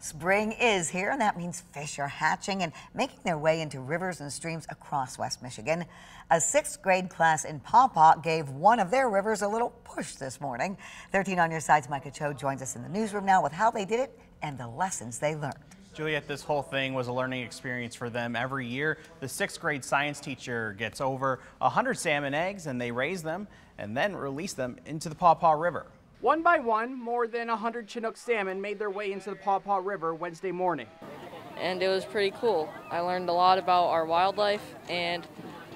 Spring is here, and that means fish are hatching and making their way into rivers and streams across West Michigan. A sixth grade class in Paw Paw gave one of their rivers a little push this morning. 13 on your side's Micah Cho joins us in the newsroom now with how they did it and the lessons they learned. Juliet, this whole thing was a learning experience for them. Every year, the sixth grade science teacher gets over 100 salmon eggs and they raise them and then release them into the Paw Paw River. One by one, more than 100 Chinook salmon made their way into the Paw Paw River Wednesday morning. And it was pretty cool. I learned a lot about our wildlife and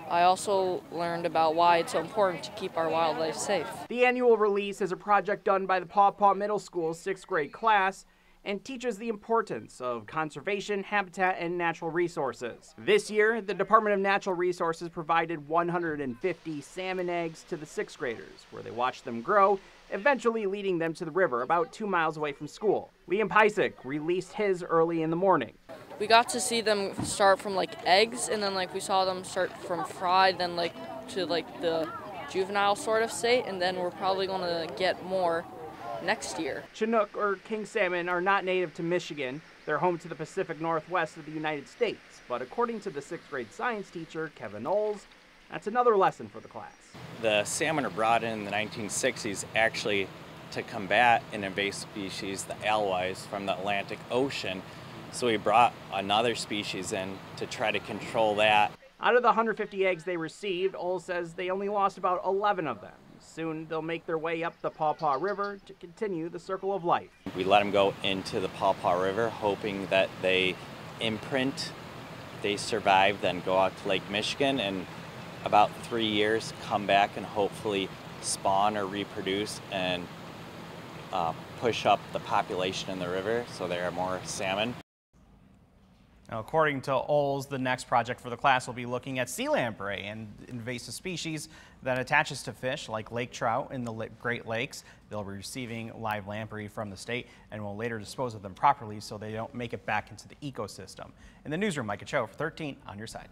I also learned about why it's so important to keep our wildlife safe. The annual release is a project done by the Paw Paw Middle School sixth grade class and teaches the importance of conservation, habitat, and natural resources. This year, the Department of Natural Resources provided 150 salmon eggs to the sixth graders, where they watched them grow, eventually leading them to the river about two miles away from school. Liam Pysick released his early in the morning. We got to see them start from like eggs, and then like we saw them start from fried, then like to like the juvenile sort of state, and then we're probably going to get more next year. Chinook or king salmon are not native to Michigan. They're home to the Pacific Northwest of the United States. But according to the sixth grade science teacher, Kevin Knowles, that's another lesson for the class. The salmon are brought in in the 1960s actually to combat an invasive species, the alewives, from the Atlantic Ocean. So we brought another species in to try to control that. Out of the 150 eggs they received, Ole says they only lost about 11 of them. Soon they'll make their way up the Paw Paw River to continue the circle of life. We let them go into the Paw Paw River, hoping that they imprint, they survive, then go out to Lake Michigan, and about three years come back and hopefully spawn or reproduce and uh, push up the population in the river so there are more salmon. Now, according to Oles, the next project for the class will be looking at sea lamprey and invasive species that attaches to fish like lake trout in the Great Lakes. They'll be receiving live lamprey from the state and will later dispose of them properly so they don't make it back into the ecosystem. In the newsroom, Micah Cho for 13 on your side.